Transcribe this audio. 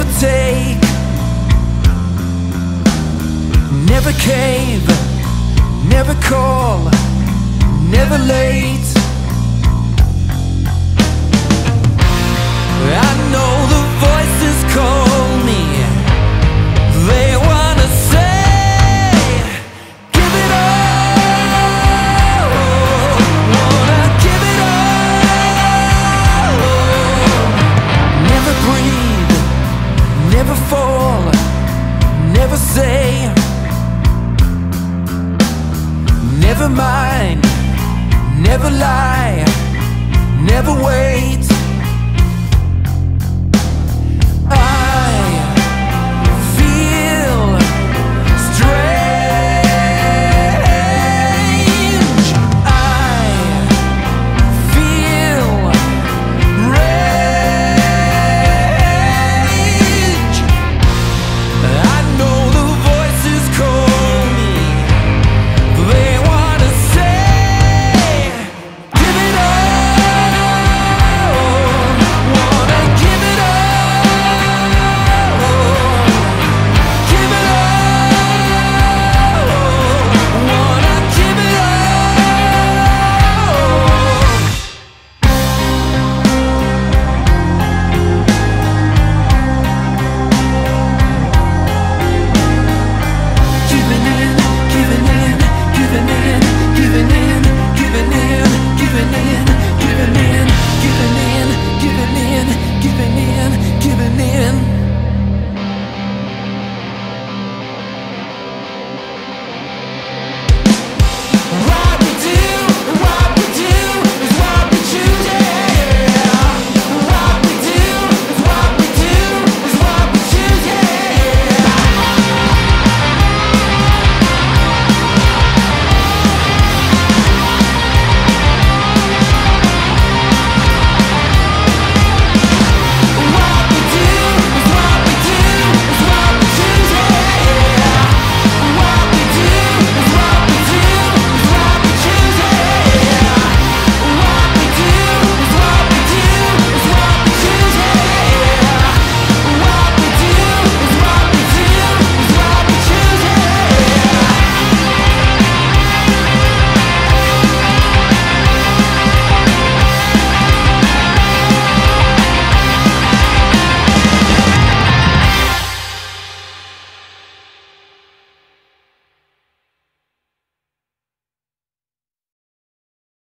never take, never cave, never call, never late. Never fall, never say, never mind, never lie, never wait.